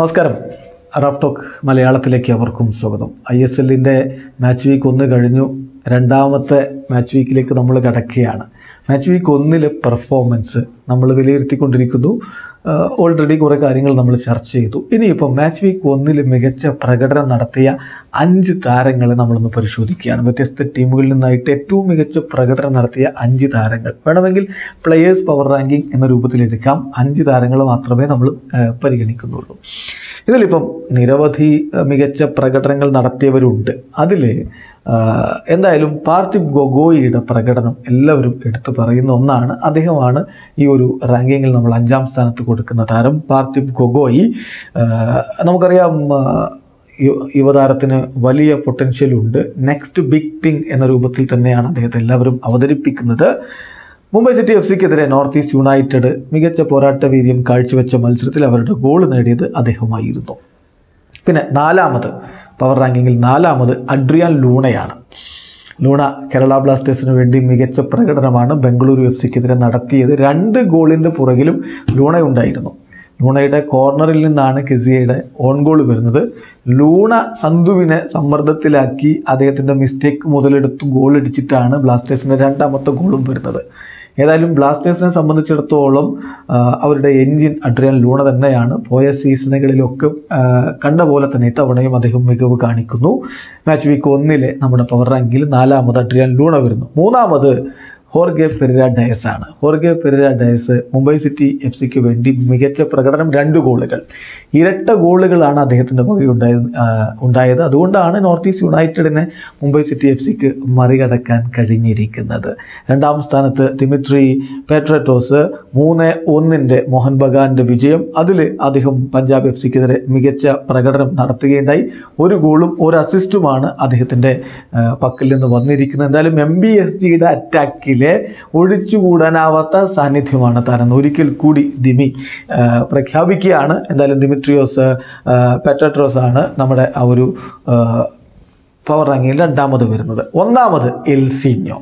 നമസ്കാരം. Rough talk മലയാളത്തിലേക്ക് അവർക്കും സ്വാഗതം. ഐ എസ് എല്ലിന്റെ മാച്ച് വീക്ക് ഒന്ന് കഴിഞ്ഞു. രണ്ടാമത്തെ മാച്ച് വീക്കിലേക്ക് നമ്മൾ കിടക്കുകയാണ്. മാച്ച് വീക്ക് ഒന്നിലെ പെർഫോമൻസ് നമ്മൾ വിലയിരുത്തിക്കൊണ്ടിരിക്കുന്നു. ഓൾറെഡി കുറേ കാര്യങ്ങൾ നമ്മൾ ചർച്ച ചെയ്തു. ഇനിയിപ്പോൾ മാച്ച് വീക്ക് ഒന്നിൽ മികച്ച പ്രകടനം നടത്തിയ അഞ്ച് താരങ്ങളെ നമ്മളൊന്ന് പരിശോധിക്കുകയാണ്. വ്യത്യസ്ത ടീമുകളിൽ നിന്നായിട്ട് ഏറ്റവും മികച്ച പ്രകടനം നടത്തിയ അഞ്ച് താരങ്ങൾ. വേണമെങ്കിൽ പ്ലെയേഴ്സ് പവർ റാങ്കിങ് എന്ന രൂപത്തിലെടുക്കാം അഞ്ച് താരങ്ങൾ മാത്രമേ നമ്മൾ പരിഗണിക്കുന്നുള്ളൂ. ഇതിലിപ്പം നിരവധി മികച്ച പ്രകടനങ്ങൾ നടത്തിയവരുണ്ട്. അതിൽ എന്തായാലും പാർത്ഥിബ് ഗൊഗോയിയുടെ പ്രകടനം എല്ലാവരും എടുത്തു പറയുന്ന ഒന്നാണ്. അദ്ദേഹമാണ് ഈ ഒരു റാങ്കിങ്ങിൽ നമ്മൾ അഞ്ചാം സ്ഥാനത്ത് കൊടുക്കുന്ന താരം പാർത്ഥിബ് ഗൊഗോയി. നമുക്കറിയാം യുവതാരത്തിന് വലിയ പൊട്ടൻഷ്യലുണ്ട് നെക്സ്റ്റ് ബിഗ് തിങ് എന്ന രൂപത്തിൽ തന്നെയാണ് അദ്ദേഹത്തെ എല്ലാവരും അവതരിപ്പിക്കുന്നത്. മുംബൈ സിറ്റി എഫ് സിക്കെതിരെ നോർത്ത് ഈസ്റ്റ് യുണൈറ്റഡ് മികച്ച പോരാട്ട വീര്യം കാഴ്ചവെച്ച മത്സരത്തിൽ അവരുടെ ഗോൾ നേടിയത് അദ്ദേഹമായിരുന്നു. പിന്നെ നാലാമത് പവർ റാങ്കിങ്ങിൽ നാലാമത് അഡ്രിയാൻ ലൂണയാണ്. ലൂണ കേരള ബ്ലാസ്റ്റേഴ്സിന് വേണ്ടി മികച്ച പ്രകടനമാണ് ബംഗളൂരു എഫ് സിക്കെതിരെ നടത്തിയത്. രണ്ട് ഗോളിന്റെ പുറകിലും ലൂണ ഉണ്ടായിരുന്നു ലൂണയുടെ കോർണറിൽ നിന്നാണ് കെസിയയുടെ ഓൺ ഗോൾ വരുന്നത്. ലൂണ സന്ധുവിനെ സമ്മർദ്ദത്തിലാക്കി അദ്ദേഹത്തിന്റെ മിസ്റ്റേക്ക് മുതലെടുത്ത് ഗോൾ അടിച്ചിട്ടാണ് ബ്ലാസ്റ്റേഴ്സിന്റെ രണ്ടാമത്തെ ഗോളും വരുന്നത്. ഏതായാലും ബ്ലാസ്റ്റേഴ്സിനെ സംബന്ധിച്ചിടത്തോളം അവരുടെ എൻജിൻ അഡ്രിയാൻ ലൂണ തന്നെയാണ്. പോയ സീസണുകളിലൊക്കെ കണ്ട പോലെ തന്നെ ഇത്തവണയും അദ്ദേഹം മികവ് കാണിക്കുന്നു. മാച്ച് വീക്ക് ഒന്നിലെ നമ്മുടെ പവർ റാങ്കിൽ നാലാമത് അഡ്രിയാൻ ലൂണ വരുന്നു. മൂന്നാമത് ഹോർഗെ പെരിര ഡയസ് ആണ്. ഹോർഗെ Pereyra Diaz Mumbai city F സിക്ക് വേണ്ടി മികച്ച പ്രകടനം രണ്ട് ഗോളുകൾ. ഇരട്ട ഗോളുകളാണ് അദ്ദേഹത്തിന്റെ വകയുണ്ടായത് ഉണ്ടായ ഉണ്ടായത്. അതുകൊണ്ടാണ് നോർത്ത് ഈസ്റ്റ് യുണൈറ്റഡിനെ മുംബൈ സിറ്റി എഫ് സിക്ക് മറികടക്കാൻ കഴിഞ്ഞിരിക്കുന്നത്. രണ്ടാം സ്ഥാനത്ത് ദിമിത്രി പേട്രറ്റോസ് മൂന്ന് ഒന്നിന്റെ മോഹൻ ബഗാന്റെ വിജയം. അതിൽ അദ്ദേഹം പഞ്ചാബ് എഫ് സിക്കെതിരെ മികച്ച പ്രകടനം നടത്തുകയുണ്ടായി. ഒരു ഗോളും ഒരു അസിസ്റ്റുമാണ് അദ്ദേഹത്തിന്റെ പക്കിൽ നിന്ന് വന്നിരിക്കുന്നത്. എന്തായാലും എം ബി എസ് ജിയുടെ അറ്റാക്കിലെ ഒഴിച്ചുകൂടാനാവാത്ത സാന്നിധ്യമാണ് താരം ഒരിക്കൽ കൂടി ദിമി പ്രഖ്യാപിക്കുകയാണ്. എന്തായാലും ദിമിത്രിയോസ് പെറ്റട്രോസ് ആണ് നമ്മുടെ ആ ഒരു പവർ റാങ്കിങ്ങിൽ രണ്ടാമത് വരുന്നത്. ഒന്നാമത് എൽസിഞ്ഞോ.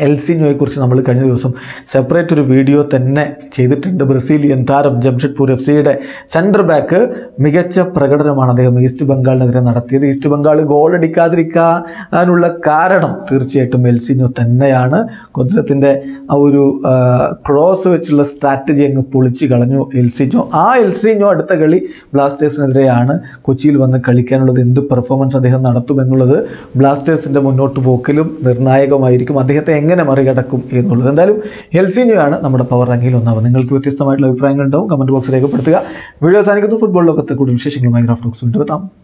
എൽസിനോയെ കുറിച്ച് നമ്മൾ കഴിഞ്ഞ ദിവസം സെപ്പറേറ്റ് ഒരു വീഡിയോ തന്നെ ചെയ്തിട്ടുണ്ട്. ബ്രസീലിയൻ താരം ജംഷഡ്പൂർ എഫ് സിയുടെ സെന്റർ ബാക്ക് മികച്ച പ്രകടനമാണ് അദ്ദേഹം ഈസ്റ്റ് ബംഗാളിനെതിരെ നടത്തിയത്. ഈസ്റ്റ് ബംഗാൾ ഗോൾ അടിക്കാതിരിക്കാനുള്ള കാരണം തീർച്ചയായിട്ടും എൽസിനോ തന്നെയാണ്. കൊദ്രത്തിന്റെ ആ ഒരു ക്രോസ് വെച്ചുള്ള സ്ട്രാറ്റജി അങ്ങ് പൊളിച്ച് കളഞ്ഞു എൽസിനോ. ആ എൽസിനോ അടുത്ത കളി ബ്ലാസ്റ്റേഴ്സിനെതിരെയാണ് കൊച്ചിയിൽ വന്ന് കളിക്കാനുള്ളത്. എന്ത് പെർഫോമൻസ് അദ്ദേഹം നടത്തുമെന്നുള്ളത് ബ്ലാസ്റ്റേഴ്സിന്റെ മുന്നോട്ട് പോക്കിലും നിർണായകമായിരിക്കും. അദ്ദേഹത്തെ എങ്ങനെ മറികടക്കും എന്നുള്ളത്. എന്തായാലും എൽസിനിയാണ് നമ്മുടെ പവർ റാങ്കിൽ ഒന്നാമത് നിങ്ങൾക്ക് വ്യത്യസ്തമായിട്ടുള്ള അഭിപ്രായങ്ങൾ ഉണ്ടാവും. കമന്റ് ബോക്സ് രേഖപ്പെടുത്തുക. വീഡിയോ അവസാനിക്കുന്നു. ഫുട്ബോൾ ലോകത്തെ കൂടുതൽ വിശേഷങ്ങളുമായി ഗ്രാഫ് ടോക്സ് കൊണ്ടുവെത്താം